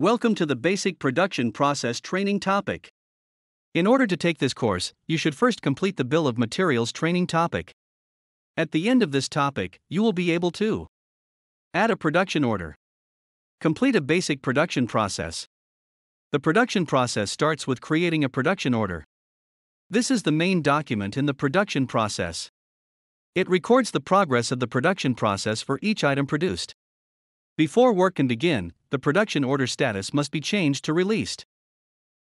Welcome to the Basic Production Process Training topic. In order to take this course, you should first complete the Bill of Materials training topic. At the end of this topic, you will be able to add a production order, complete a basic production process. The production process starts with creating a production order. This is the main document in the production process. It records the progress of the production process for each item produced. Before work can begin, the production order status must be changed to released.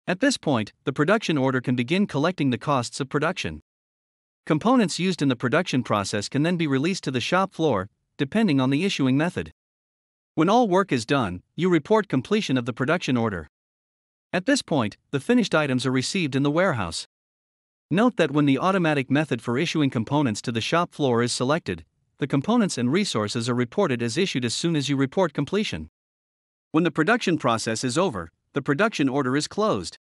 At this point, the production order can begin collecting the costs of production. Components used in the production process can then be released to the shop floor, depending on the issuing method. When all work is done, you report completion of the production order. At this point, the finished items are received in the warehouse. Note that when the automatic method for issuing components to the shop floor is selected, the components and resources are reported as issued as soon as you report completion. When the production process is over, the production order is closed.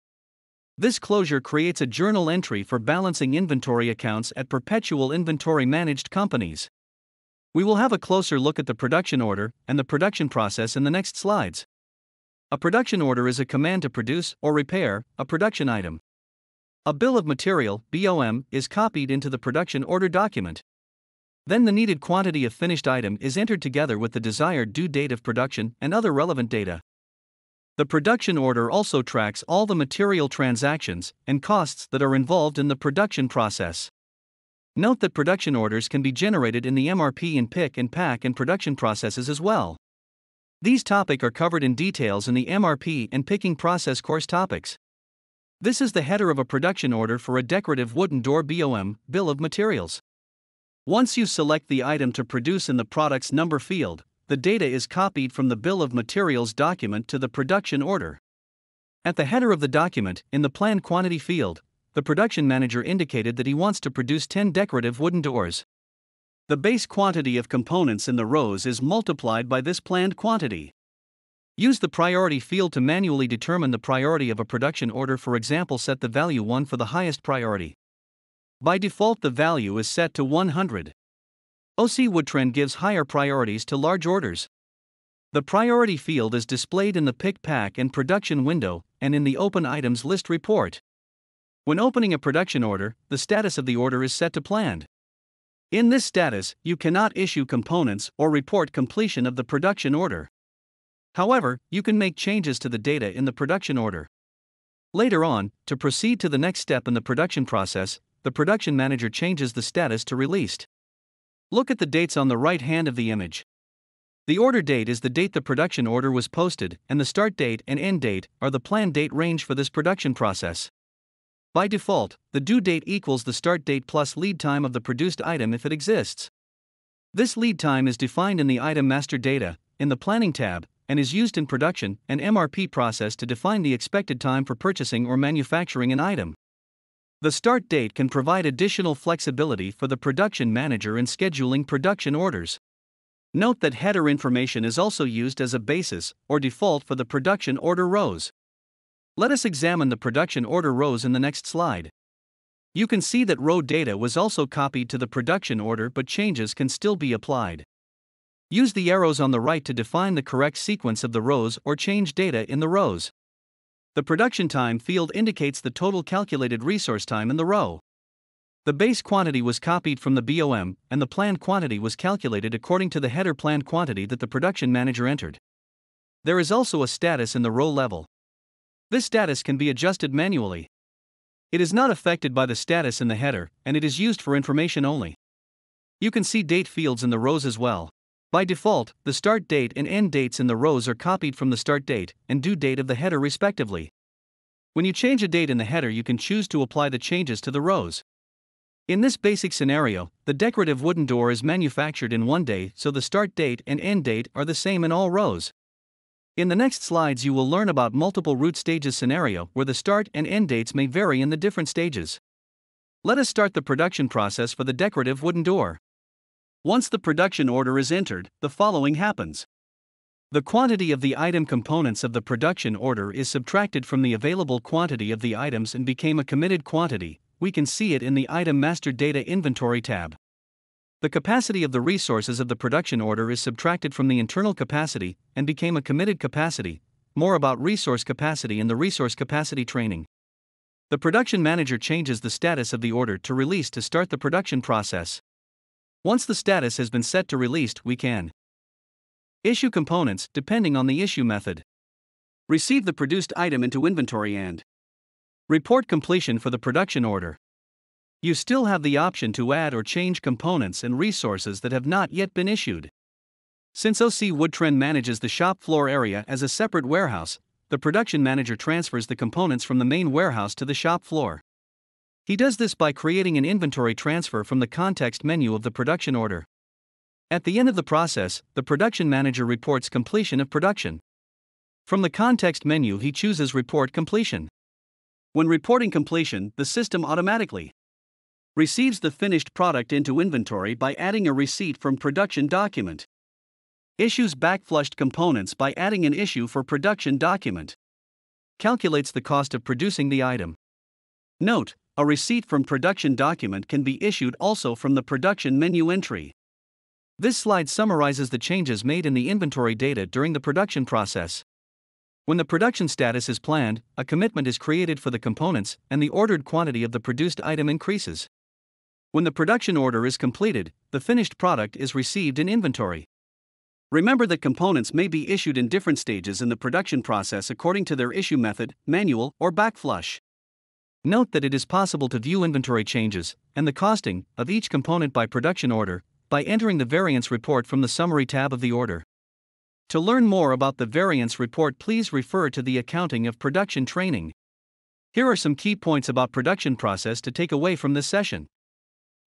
This closure creates a journal entry for balancing inventory accounts at perpetual inventory managed companies. We will have a closer look at the production order and the production process in the next slides. A production order is a command to produce or repair a production item. A bill of material BOM is copied into the production order document. Then the needed quantity of finished item is entered together with the desired due date of production and other relevant data. The production order also tracks all the material transactions and costs that are involved in the production process. Note that production orders can be generated in the MRP and pick and pack and production processes as well. These topics are covered in details in the MRP and picking process course topics. This is the header of a production order for a decorative wooden door BOM, bill of materials. Once you select the item to produce in the product's number field, the data is copied from the Bill of Materials document to the production order. At the header of the document, in the planned quantity field, the production manager indicated that he wants to produce 10 decorative wooden doors. The base quantity of components in the rows is multiplied by this planned quantity. Use the priority field to manually determine the priority of a production order, for example, set the value 1 for the highest priority. By default, the value is set to 100. OC Woodtrend gives higher priorities to large orders. The priority field is displayed in the pick pack and production window and in the open items list report. When opening a production order, the status of the order is set to planned. In this status, you cannot issue components or report completion of the production order. However, you can make changes to the data in the production order. Later on, to proceed to the next step in the production process, the production manager changes the status to released. Look at the dates on the right hand of the image. The order date is the date the production order was posted, and the start date and end date are the planned date range for this production process. By default, the due date equals the start date plus lead time of the produced item if it exists. This lead time is defined in the item master data, in the planning tab, and is used in production and MRP process to define the expected time for purchasing or manufacturing an item. The start date can provide additional flexibility for the production manager in scheduling production orders. Note that header information is also used as a basis or default for the production order rows. Let us examine the production order rows in the next slide. You can see that row data was also copied to the production order but changes can still be applied. Use the arrows on the right to define the correct sequence of the rows or change data in the rows. The production time field indicates the total calculated resource time in the row. The base quantity was copied from the BOM, and the planned quantity was calculated according to the header planned quantity that the production manager entered. There is also a status in the row level. This status can be adjusted manually. It is not affected by the status in the header, and it is used for information only. You can see date fields in the rows as well. By default, the start date and end dates in the rows are copied from the start date and due date of the header respectively. When you change a date in the header, you can choose to apply the changes to the rows. In this basic scenario, the decorative wooden door is manufactured in one day, so the start date and end date are the same in all rows. In the next slides, you will learn about multiple route stages scenario where the start and end dates may vary in the different stages. Let us start the production process for the decorative wooden door. Once the production order is entered, the following happens. The quantity of the item components of the production order is subtracted from the available quantity of the items and became a committed quantity. We can see it in the Item Master Data Inventory tab. The capacity of the resources of the production order is subtracted from the internal capacity and became a committed capacity. more about resource capacity in the resource capacity training. The production manager changes the status of the order to release to start the production process. Once the status has been set to released, we can issue components depending on the issue method, receive the produced item into inventory, and report completion for the production order. You still have the option to add or change components and resources that have not yet been issued. Since OC Woodtrend manages the shop floor area as a separate warehouse, the production manager transfers the components from the main warehouse to the shop floor. He does this by creating an inventory transfer from the context menu of the production order. At the end of the process, the production manager reports completion of production. From the context menu, he chooses Report Completion. When reporting completion, the system automatically receives the finished product into inventory by adding a receipt from production document. Issues backflushed components by adding an issue for production document. Calculates the cost of producing the item. Note, a receipt from production document can be issued also from the production menu entry. This slide summarizes the changes made in the inventory data during the production process. When the production status is planned, a commitment is created for the components and the ordered quantity of the produced item increases. When the production order is completed, the finished product is received in inventory. Remember that components may be issued in different stages in the production process according to their issue method, manual, or backflush. Note that it is possible to view inventory changes and the costing of each component by production order by entering the variance report from the summary tab of the order. To learn more about the variance report, please refer to the accounting of production training. Here are some key points about production process to take away from this session.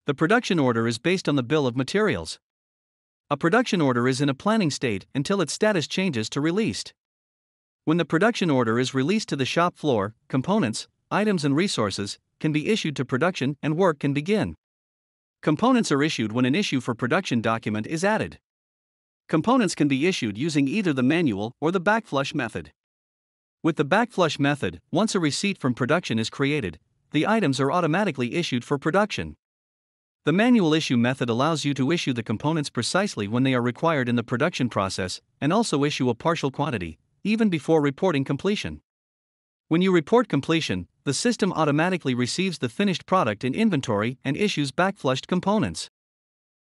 The production order is based on the bill of materials. A production order is in a planning state until its status changes to released. When the production order is released to the shop floor, components, items, and resources can be issued to production and work can begin. Components are issued when an issue for production document is added. Components can be issued using either the manual or the backflush method. With the backflush method, once a receipt from production is created, the items are automatically issued for production. The manual issue method allows you to issue the components precisely when they are required in the production process and also issue a partial quantity, even before reporting completion. When you report completion, the system automatically receives the finished product in inventory and issues backflushed components.